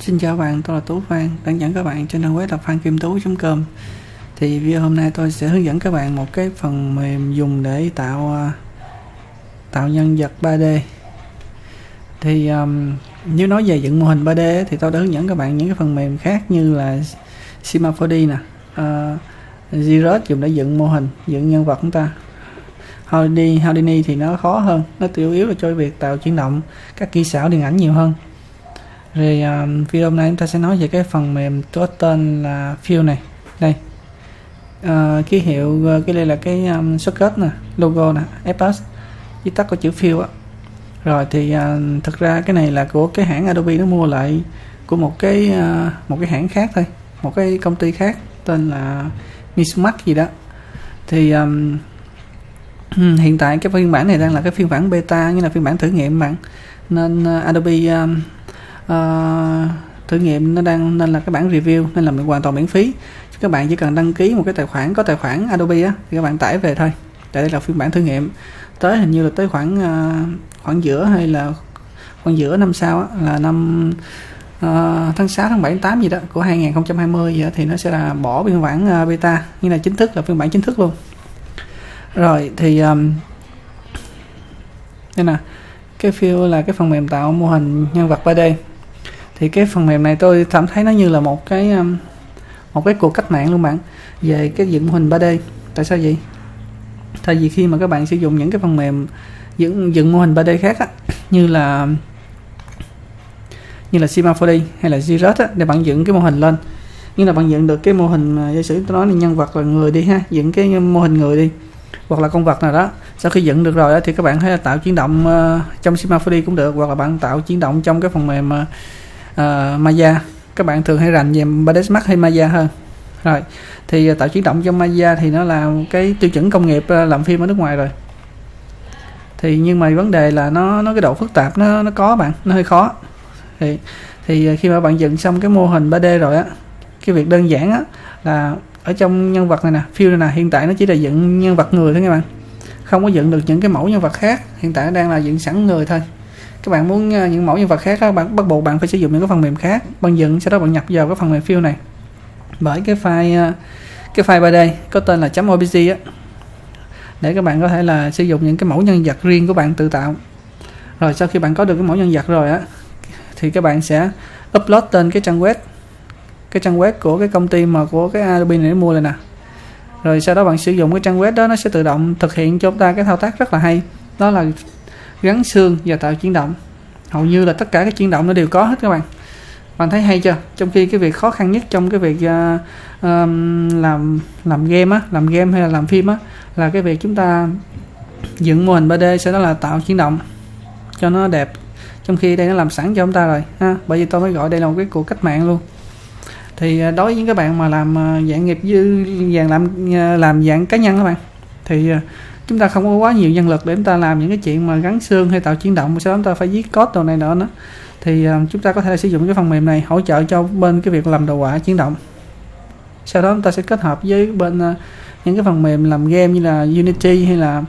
Xin chào bạn, tôi là Tú Phan, đang dẫn các bạn trên trang web là tú .com. Thì video hôm nay tôi sẽ hướng dẫn các bạn một cái phần mềm dùng để tạo à, tạo nhân vật 3D Thì um, nếu nói về dựng mô hình 3D thì tôi đã hướng dẫn các bạn những cái phần mềm khác như là Sima 4D nè uh, dùng để dựng mô hình, dựng nhân vật chúng ta. Houdini, Houdini thì nó khó hơn, nó chủ yếu là cho việc tạo chuyển động các kỹ xảo điện ảnh nhiều hơn rồi um, video hôm nay chúng ta sẽ nói về cái phần mềm có tên là Fill này. Đây. Uh, ký hiệu uh, cái đây là cái um, socket nè logo nè FS viết tắt của chữ Fill á. Rồi thì uh, thực ra cái này là của cái hãng Adobe nó mua lại của một cái uh, một cái hãng khác thôi. Một cái công ty khác tên là Mismax gì đó. Thì um, hiện tại cái phiên bản này đang là cái phiên bản beta như là phiên bản thử nghiệm bạn. Nên uh, Adobe um, uh, thử nghiệm nó đang nên là cái bản review nên là mình hoàn toàn miễn phí. Các bạn chỉ cần đăng ký một cái tài khoản có tài khoản Adobe á thì các bạn tải về thôi. Tại đây là phiên bản thử nghiệm. Tới hình như là tới khoảng uh, khoảng giữa hay là khoảng giữa năm sau á, là năm uh, tháng 6 tháng 7 tháng 8 gì đó của 2020 vậy thì nó sẽ là bỏ phiên bản uh, beta. Như là chính thức là phiên bản chính thức luôn. Rồi thì um, đây nè. Cái fill là cái phần mềm tạo mô hình nhân vật 3D thì cái phần mềm này tôi cảm thấy nó như là một cái um, một cái cuộc cách mạng luôn bạn về cái dựng mô hình 3D tại sao vậy? Tại vì khi mà các bạn sử dụng những cái phần mềm dựng dựng mô hình 3D khác á, như là như là Cinema 4D hay là Zerus á, để bạn dựng cái mô hình lên. Như là bạn dựng được cái mô hình giả sử tôi nói là nhân vật là người đi ha dựng cái mô hình người đi hoặc là con vật nào đó. Sau khi dựng được rồi đó, thì các bạn hãy tạo chuyển động uh, trong Cinema 4D cũng được hoặc là bạn tạo chuyển động trong cái phần mềm uh, uh, Maya. Các bạn thường hay rành về Bades hay Maya hơn? Rồi thì uh, tạo chuyển động trong Maya thì nó là cái tiêu chuẩn công nghiệp uh, làm phim ở nước ngoài rồi. Thì nhưng mà vấn đề là nó nó cái độ phức tạp nó nó có bạn nó hơi khó. Thì thì khi mà bạn dựng xong cái mô hình 3D rồi á cái việc đơn giản á là ở trong nhân vật này nè phim này nè hiện tại nó chỉ là dựng nhân vật người thôi các bạn. Không có dựng được những cái mẫu nhân vật khác hiện tại đang là dựng sẵn người thôi các bạn muốn ờ, những mẫu nhân vật khác các bạn, bắt buộc bạn phải sử dụng những cái phần mềm khác. Bạn dựng, sau đó bạn nhập vào cái phần mềm fill này. Bởi cái file ờ, cái file 3D có tên là .obj á. Để các bạn có thể là sử dụng những cái mẫu nhân vật riêng của bạn tự tạo. Rồi sau khi bạn có được cái mẫu nhân vật rồi á, thì các bạn sẽ upload tên cái trang web. Cái trang web của cái công ty mà của cái Adobe này mua lên nè. Rồi sau đó bạn sử dụng cái trang web đó, nó sẽ tự động thực hiện cho chúng ta cái thao tác rất là hay. Đó là gắn xương và tạo chuyển động. Hầu như là tất cả các chuyển động nó đều có hết các bạn. Bạn thấy hay chưa? Trong khi cái việc khó khăn nhất trong cái việc uh, um, làm làm game á làm game hay là làm phim á là cái việc chúng ta dựng mô hình 3D sẽ đó là tạo chuyển động cho nó đẹp. Trong khi đây nó làm sẵn cho chúng ta rồi ha? Bởi vì tôi mới gọi đây là một cái cuộc cách mạng luôn. Thì à, đối với những các bạn mà làm à, dạng nghiệp dư dạng làm làm dạng cá nhân các bạn thì chúng ta không có quá nhiều nhân lực để chúng ta làm những cái chuyện mà gắn xương hay tạo chuyển động sau đó chúng ta phải viết code đồ này nọ nữa. Thì ờ, chúng ta có thể sử dụng cái phần mềm này hỗ trợ cho bên cái việc làm đồ họa chuyển động. Sau đó chúng ta sẽ kết hợp với bên ờ, những cái phần mềm làm game như là Unity hay là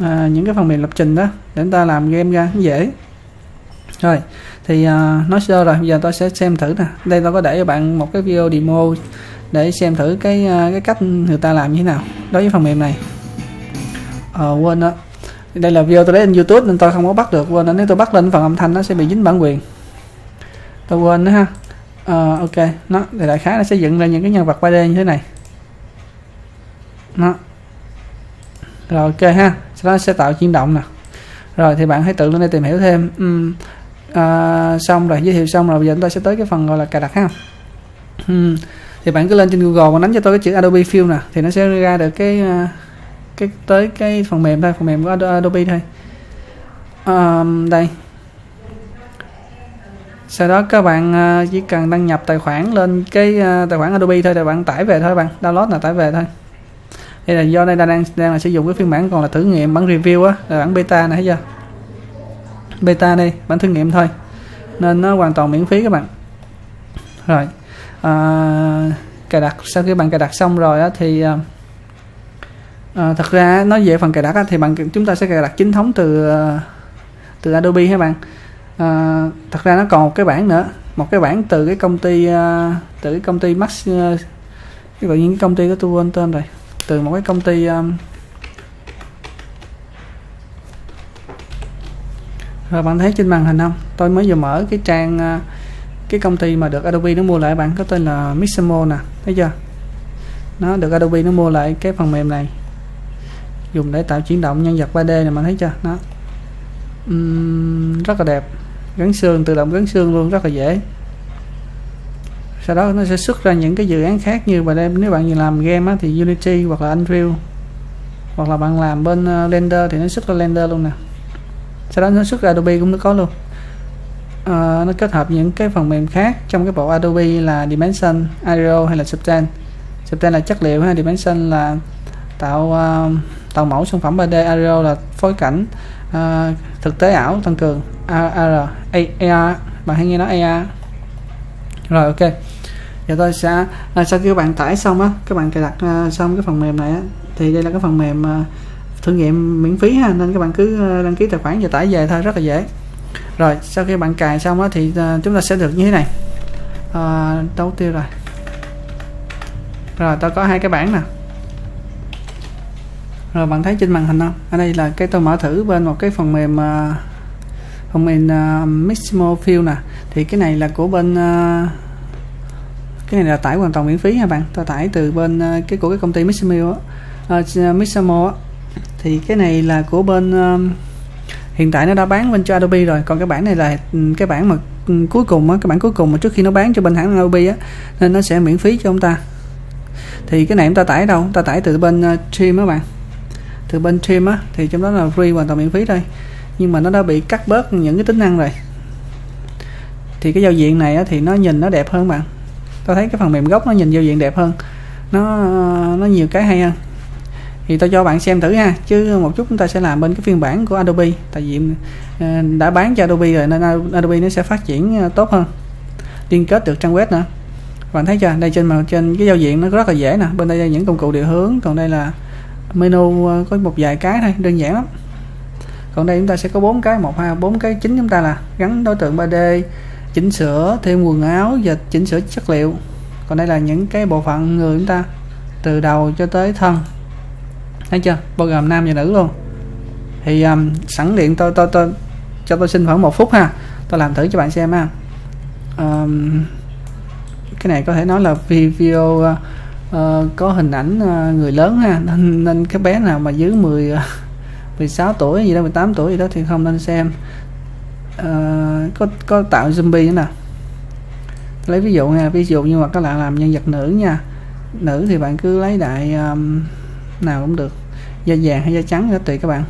à, những cái phần mềm lập trình đó để chúng ta làm game ra dễ. Rồi thì à, nói sơ rồi bây giờ tôi sẽ xem thử nè. Đây tôi có để cho bạn một cái video demo để xem thử cái cái cách người ta làm như thế nào đối với phần mềm này ờ quên đó đây là video tôi lấy trên youtube nên tôi không có bắt được quên đó. nếu tôi bắt lên phần âm thanh nó sẽ bị dính bản quyền. Tôi quên đó ha. Uh, ok. Nó thì đại khái nó sẽ dựng ra những cái nhân vật 3D như thế này. Nó. Rồi ok ha. Sau đó sẽ tạo chuyển động nè. Rồi thì bạn hãy tự lên đây tìm hiểu thêm. Uhm, à, xong rồi giới thiệu xong rồi bây giờ chúng ta sẽ tới cái phần gọi là cài đặt ha. Uhm, thì bạn cứ lên trên Google và đánh cho tôi cái chữ Adobe Film nè. Thì nó sẽ ra được cái ờ, cái tới cái phần mềm thôi phần mềm của Adobe thôi um, đây. Sau đó các bạn ờ, chỉ cần đăng nhập tài khoản lên cái ờ, tài khoản Adobe thôi thì bạn tải về thôi bạn. Download là tải về thôi. Đây là do đây đang đang là sử dụng cái phiên bản còn là thử nghiệm bản review á là bản beta này thấy chưa? Beta đây bản thử nghiệm thôi. Nên nó hoàn toàn miễn phí các bạn. Rồi à, cài đặt sau khi bạn cài đặt xong rồi á, thì à, thật ra nói về phần cài đặt á, thì bạn chúng ta sẽ cài đặt chính thống từ ờ, từ Adobe các bạn? À, thật ra nó còn một cái bản nữa một cái bản từ cái công ty từ cái công ty Max uh, cái bạn những công ty đó tôi quên tên rồi. Từ một cái công ty um, rồi bạn thấy trên màn hình không? Tôi mới vừa mở cái trang uh, cái công ty mà được Adobe nó mua lại bạn có tên là Mixamo nè thấy chưa? Nó được Adobe nó mua lại cái phần mềm này dùng để tạo chuyển động nhân vật 3D này mà thấy chưa? Nó uhm, rất là đẹp. Gắn xương tự động gắn xương luôn rất là dễ. Sau đó nó sẽ xuất ra những cái dự án khác như bạn em nếu bạn làm game á, thì Unity hoặc là Unreal hoặc là bạn làm bên ờ, Blender thì nó xuất ra Blender luôn nè. Sau đó nó xuất ra Adobe cũng nó có luôn. À, nó kết hợp những cái phần mềm khác trong cái bộ Adobe là Dimension, Aero hay là Substance Substance là chất liệu ha Dimension là tạo uh, tạo mẫu sản phẩm 3D Aero là phối cảnh uh, thực tế ảo tăng cường AR AR bạn hay nghe nói AR rồi ok. Giờ tôi sẽ à, sau khi các bạn tải xong á các bạn cài đặt à, xong cái phần mềm này á thì đây là cái phần mềm à, thử nghiệm miễn phí ha nên các bạn cứ à, đăng ký tài khoản và tải về thôi rất là dễ. Rồi sau khi bạn cài xong á thì à, chúng ta sẽ được như thế này. À, đầu tiêu rồi? Rồi tôi có hai cái bảng nè rồi bạn thấy trên màn hình không? Ở đây là cái tôi mở thử bên một cái phần mềm uh, phần mềm uh, Mixmo Fill nè. Thì cái này là của bên uh, cái này là tải hoàn toàn miễn phí nha bạn. Tôi tải từ bên uh, cái của cái công ty mixmo uh, thì cái này là của bên uh, hiện tại nó đã bán bên cho Adobe rồi. Còn cái bản này là ừ, cái bản mà ừ, cuối cùng á cái bản cuối cùng mà trước khi nó bán cho bên hãng Adobe á nên nó sẽ miễn phí cho chúng ta. Thì cái này chúng ta tải đâu? Ta tải từ bên uh, Stream á bạn từ bên Stream á thì trong đó là free hoàn toàn miễn phí thôi. Nhưng mà nó đã bị cắt bớt những cái tính năng rồi. Thì cái giao diện này á, thì nó nhìn nó đẹp hơn bạn. Tôi thấy cái phần mềm gốc nó nhìn giao diện đẹp hơn. Nó nó nhiều cái hay hơn. Thì tôi cho bạn xem thử ha chứ một chút chúng ta sẽ làm bên cái phiên bản của Adobe. Tại vì ờ, đã bán cho Adobe rồi nên Adobe nó sẽ phát triển ờ, tốt hơn. Liên kết được trang web nữa. Bạn thấy chưa? Đây trên mà trên cái giao diện nó rất là dễ nè. Bên đây là những công cụ điều hướng còn đây là menu ờ, có một vài cái thôi đơn giản lắm. Còn đây chúng ta sẽ có bốn cái một hai bốn cái chính chúng ta là gắn đối tượng 3D chỉnh sửa thêm quần áo và chỉnh sửa chất liệu. Còn đây là những cái bộ phận người chúng ta từ đầu cho tới thân. Thấy chưa? Bao gồm nam và nữ luôn. Thì um, sẵn điện tôi tôi tôi cho tôi xin khoảng một phút ha. Tôi làm thử cho bạn xem ha. Um, cái này có thể nói là video uh, ờ, uh, có hình ảnh uh, người lớn ha nên, nên cái bé nào mà dưới 10 uh, 16 tuổi gì đó 18 tuổi gì đó thì không nên xem. Uh, có có tạo zombie nữa nè. Lấy ví dụ nha ví dụ như mà các bạn làm nhân vật nữ nha. Nữ thì bạn cứ lấy đại um, nào cũng được. Da vàng hay da trắng đó tùy các bạn.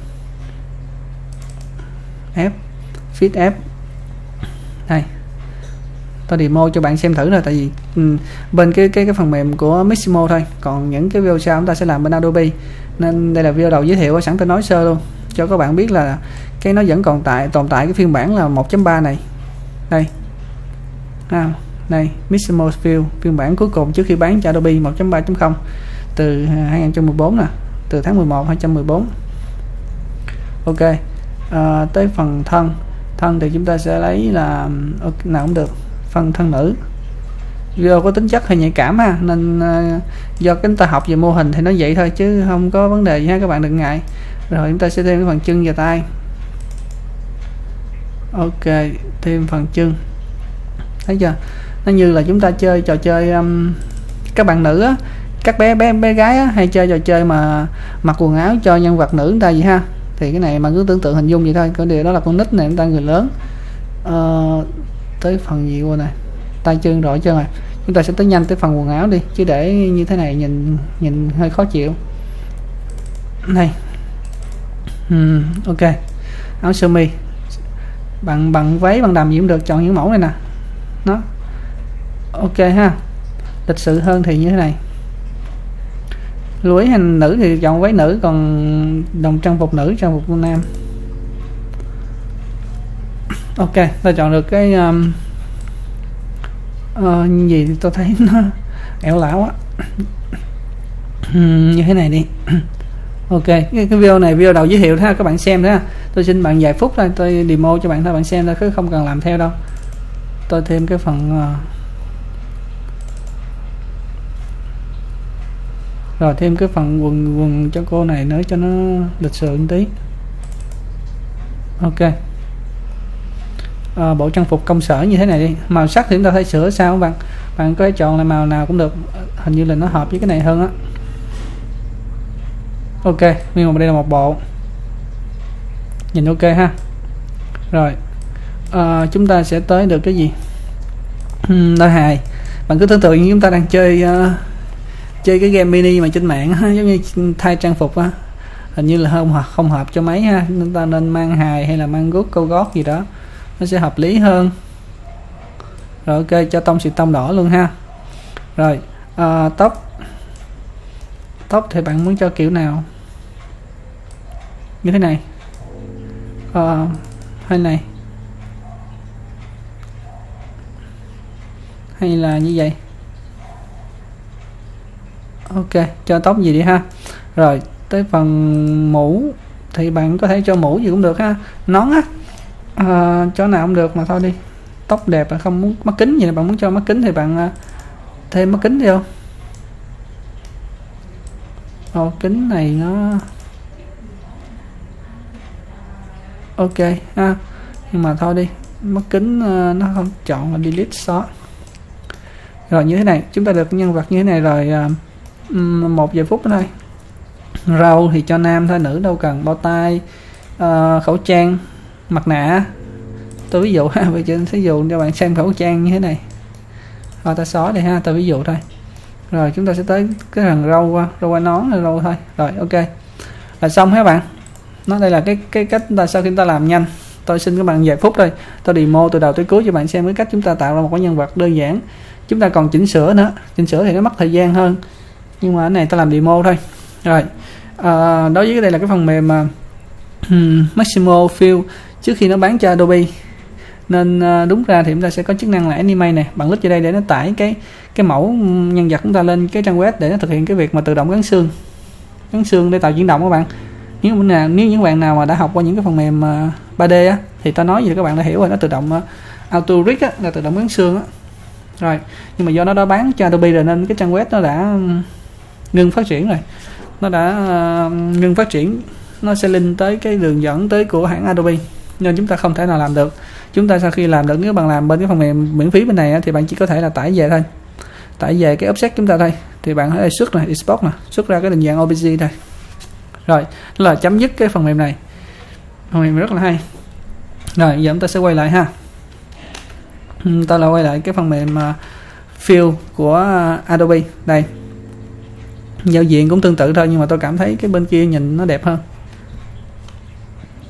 F fit F tôi demo cho bạn xem thử rồi tại vì um, bên cái cái cái phần mềm của Miximo thôi. Còn những cái video sau chúng ta sẽ làm bên Adobe. Nên đây là video đầu giới thiệu sẵn tôi nói sơ luôn. Cho các bạn biết là cái nó vẫn còn tại tồn tại cái phiên bản là 1.3 này. Đây. À, đây Miximo View phiên bản cuối cùng trước khi bán cho Adobe 1.3.0 từ 2014 nè từ tháng 11 2014 ok à, tới phần thân. Thân thì chúng ta sẽ lấy là nào cũng được phần thân nữ. Do có tính chất hơi nhạy cảm ha nên uh, do chúng ta học về mô hình thì nó vậy thôi chứ không có vấn đề gì ha các bạn đừng ngại. Rồi chúng ta sẽ thêm cái phần chân và tay. Ok thêm phần chân. Thấy chưa? Nó như là chúng ta chơi trò chơi um, các bạn nữ á các bé bé bé gái á, hay chơi trò chơi mà mặc quần áo cho nhân vật nữ chúng ta gì ha. Thì cái này mà cứ tưởng tượng hình dung vậy thôi cái điều đó là con nít này chúng ta người lớn. Uh, tới phần gì qua này? Tay chân rõ chưa rồi chúng ta sẽ tới nhanh tới phần quần áo đi chứ để như thế này nhìn nhìn hơi khó chịu. Này. Uhm, ok. Áo sơ mi. Bằng bằng váy bằng đầm gì cũng được chọn những mẫu này nè. Nó. Ok ha. Lịch sự hơn thì như thế này. Lưới hành nữ thì chọn váy nữ còn đồng trang phục nữ trang phục nam ok ta chọn được cái um, uh, gì thì tôi thấy nó ẻo lão á như thế này đi. Ok cái, cái video này video đầu giới thiệu ha các bạn xem ha. Tôi xin bạn vài phút thôi tôi demo cho bạn thôi bạn xem thôi cứ không cần làm theo đâu. Tôi thêm cái phần uh, rồi thêm cái phần quần quần cho cô này nữa cho nó lịch sự một tí. Ok uh, bộ trang phục công sở như thế này đi. Màu sắc thì chúng ta phải sửa sao các bạn? Bạn có thể chọn là màu nào cũng được. Hình như là nó hợp với cái này hơn á. Ok nhưng mà đây là một bộ. Nhìn ok ha. Rồi. Uh, chúng ta sẽ tới được cái gì? Hmm, Đôi hài. Bạn cứ tưởng tượng như chúng ta đang chơi uh, chơi cái game mini mà trên mạng ha, giống như thay trang phục á. Hình như là không không hợp cho máy ha. Chúng ta nên mang hài hay là mang gút câu gót gì đó nó sẽ hợp lý hơn. Rồi ok cho tông xịt tông đỏ luôn ha. Rồi à, tóc. Tóc thì bạn muốn cho kiểu nào? Như thế này. À, hay này. Hay là như vậy? Ok cho tóc gì đi ha. Rồi tới phần mũ. Thì bạn có thể cho mũ gì cũng được ha. Nón á à, chỗ nào cũng được mà thôi đi. Tóc đẹp bạn không muốn mắt kính gì bạn muốn cho mắt kính thì bạn ờ, thêm mắt kính đi không? Ồ, kính này nó ok ha. Nhưng mà thôi đi mắt kính uh, nó không chọn là delete shot rồi như thế này chúng ta được nhân vật như thế này rồi uh, một vài phút thôi. Râu thì cho nam thôi nữ đâu cần bao tay uh, khẩu trang mặt nạ. Tôi ví dụ ha bây giờ ví dụ cho bạn xem khẩu trang như thế này. Rồi ta xóa đây ha tôi ví dụ thôi. Rồi chúng ta sẽ tới cái thằng râu qua râu qua nón là râu thôi. Rồi ok. Là xong các bạn. Nó đây là cái cái cách ta sau khi chúng ta làm nhanh. Tôi xin các bạn vài phút thôi. Tôi demo từ đầu tới cuối cho bạn xem cái cách chúng ta tạo ra một cái nhân vật đơn giản. Chúng ta còn chỉnh sửa nữa. Chỉnh sửa thì nó mất thời gian hơn. Nhưng mà cái này ta làm demo thôi. Rồi à, đối với cái đây là cái phần mềm mà ờ, Maximo Fill trước khi nó bán cho Adobe nên à, đúng ra thì chúng ta sẽ có chức năng là anime này bạn click vào đây để nó tải cái cái mẫu nhân vật chúng ta lên cái trang web để nó thực hiện cái việc mà tự động gắn xương. Gắn xương để tạo chuyển động các bạn. Nếu nào nếu những bạn nào mà đã học qua những cái phần mềm à, 3D á thì ta nói gì các bạn đã hiểu rồi nó tự động uh, auto rig á là tự động gắn xương á. Rồi nhưng mà do nó đã bán cho Adobe rồi nên cái trang web nó đã ngưng phát triển rồi. Nó đã uh, ngưng phát triển nó sẽ link tới cái đường dẫn tới của hãng Adobe nên chúng ta không thể nào làm được. Chúng ta sau khi làm được nếu bạn làm bên cái phần mềm miễn phí bên này thì bạn chỉ có thể là tải về thôi. Tải về cái offset chúng ta thôi. Thì bạn hãy xuất này export này, xuất ra cái định dạng OBJ thôi. Rồi là chấm dứt cái phần mềm này. Phần mềm rất là hay. Rồi giờ chúng ta sẽ quay lại ha. Ta là quay lại cái phần mềm uh, fill của uh, Adobe. Đây. Giao diện cũng tương tự thôi nhưng mà tôi cảm thấy cái bên kia nhìn nó đẹp hơn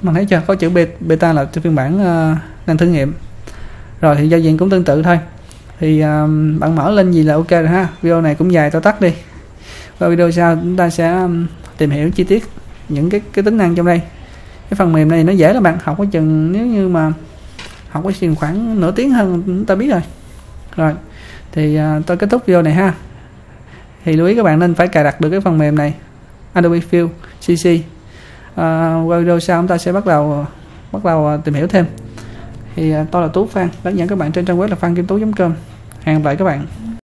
mình thấy chưa? Có chữ beta là phiên bản ờ, uh, đang thử nghiệm. Rồi thì giao diện cũng tương tự thôi. Thì um, bạn mở lên gì là ok rồi ha. Video này cũng dài tôi tắt đi. Và video sau chúng ta sẽ um, tìm hiểu chi tiết những cái cái tính năng trong đây. Cái phần mềm này nó dễ là bạn. Học có chừng nếu như mà học có chừng khoảng nửa tiếng hơn chúng ta biết rồi. Rồi thì uh, tôi kết thúc video này ha. Thì lưu ý các bạn nên phải cài đặt được cái phần mềm này. Adobe Fill CC à, qua video sau chúng ta sẽ bắt đầu bắt đầu ờ, tìm hiểu thêm. Thì ờ, tôi là Tú Phan đón nhận các bạn trên trang web là phankim tú com. Hẹn gặp lại các bạn.